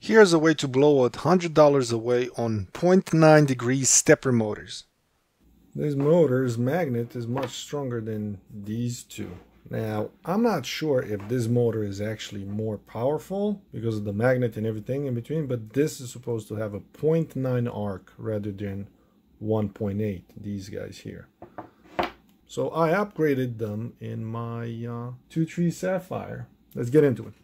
Here's a way to blow a $100 away on 0.9 degrees stepper motors. This motor's magnet is much stronger than these two. Now, I'm not sure if this motor is actually more powerful because of the magnet and everything in between, but this is supposed to have a 0.9 arc rather than 1.8, these guys here. So I upgraded them in my uh, TwoTrees Sapphire. Let's get into it.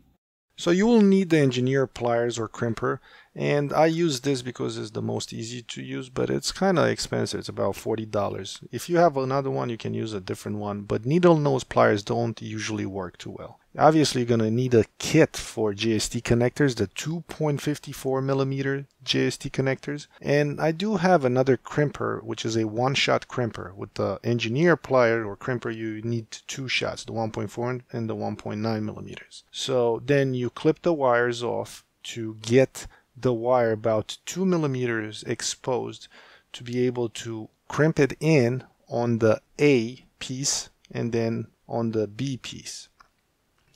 So you will need the engineer pliers or crimper and I use this because it's the most easy to use but it's kind of expensive. It's about $40 if you have another one you can use a different one but needle nose pliers don't usually work too well. Obviously you're going to need a kit for JST connectors the 2.54 millimeter JST connectors. And I do have another crimper which is a one-shot crimper. With the engineer plier or crimper you need two shots the 1.4 and the 1.9 millimeters. So then you clip the wires off to get the wire about two millimeters exposed to be able to crimp it in on the A piece and then on the B piece.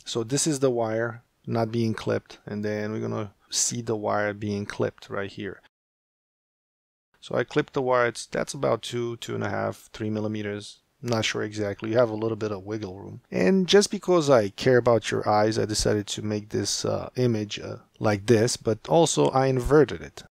So this is the wire not being clipped and then we're going to see the wire being clipped right here. So I clipped the wire, it's, that's about two, two and a half, three millimeters not sure exactly. You have a little bit of wiggle room. And just because I care about your eyes, I decided to make this uh, image uh, like this, but also I inverted it.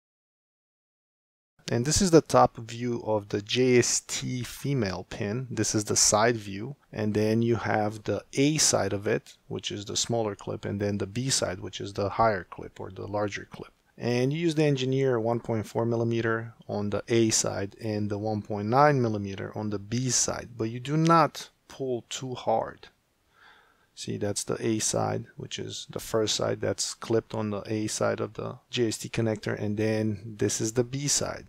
And this is the top view of the JST female pin. This is the side view. And then you have the A side of it, which is the smaller clip, and then the B side, which is the higher clip or the larger clip and you use the engineer 1.4 millimeter on the A side and the 1.9 millimeter on the B side but you do not pull too hard. See that's the A side which is the first side that's clipped on the A side of the JST connector and then this is the B side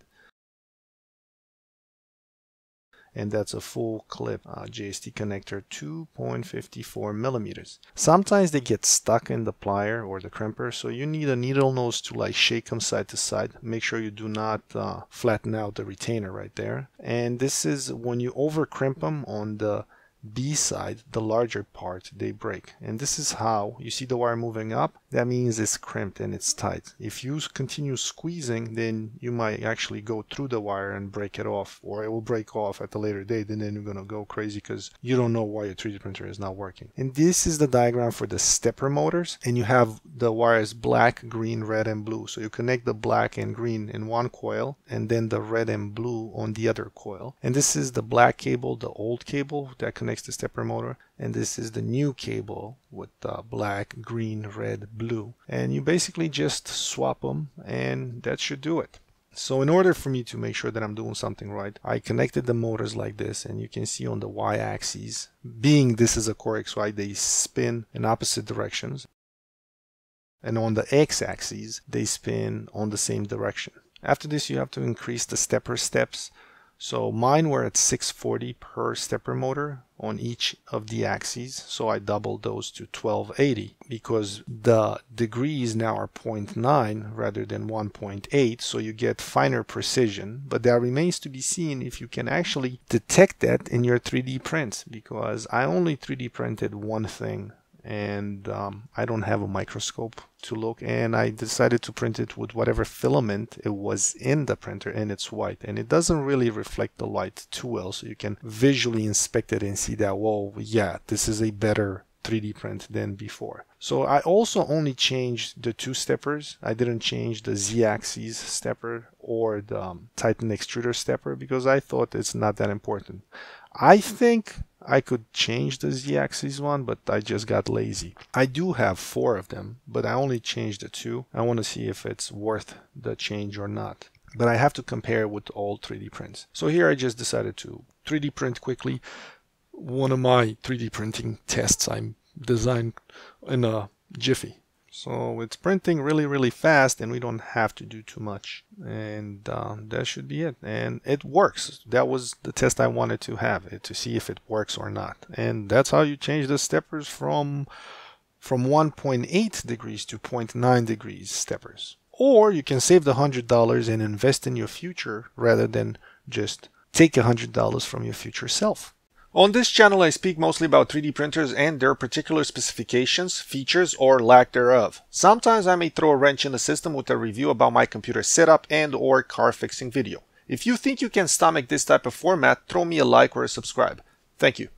and that's a full clip uh, JST connector 2.54 millimeters. Sometimes they get stuck in the plier or the crimper so you need a needle nose to like shake them side to side. Make sure you do not uh, flatten out the retainer right there. And this is when you over crimp them on the B side, the larger part, they break. And this is how you see the wire moving up. That means it's crimped and it's tight. If you continue squeezing, then you might actually go through the wire and break it off, or it will break off at a later date, and then you're gonna go crazy because you don't know why your 3D printer is not working. And this is the diagram for the stepper motors, and you have the wires black, green, red, and blue. So you connect the black and green in one coil, and then the red and blue on the other coil. And this is the black cable, the old cable that connects connects the stepper motor and this is the new cable with uh, black green red blue and you basically just swap them and that should do it so in order for me to make sure that I'm doing something right, I connected the motors like this and you can see on the y-axis, being this is a core XY, they spin in opposite directions. And on the x-axis, they spin on the same direction. After this, you have to increase the stepper steps so mine were at 640 per stepper motor on each of the axes. So I doubled those to 1280 because the degrees now are 0.9 rather than 1.8. So you get finer precision, but that remains to be seen if you can actually detect that in your 3D prints because I only 3D printed one thing and um, I don't have a microscope to look and I decided to print it with whatever filament it was in the printer and it's white and it doesn't really reflect the light too well so you can visually inspect it and see that whoa yeah this is a better 3D print than before. So I also only changed the two steppers. I didn't change the Z-axis stepper or the um, Titan extruder stepper because I thought it's not that important. I think I could change the z-axis one, but I just got lazy. I do have four of them, but I only changed the two. I want to see if it's worth the change or not. But I have to compare with all 3D prints. So here I just decided to 3D print quickly. One of my 3D printing tests I designed in a Jiffy. So it's printing really, really fast and we don't have to do too much. And um, that should be it. And it works. That was the test I wanted to have, it, to see if it works or not. And that's how you change the steppers from, from 1.8 degrees to 0.9 degrees steppers. Or you can save the $100 and invest in your future rather than just take $100 from your future self. On this channel, I speak mostly about 3D printers and their particular specifications, features, or lack thereof. Sometimes I may throw a wrench in the system with a review about my computer setup and or car fixing video. If you think you can stomach this type of format, throw me a like or a subscribe. Thank you.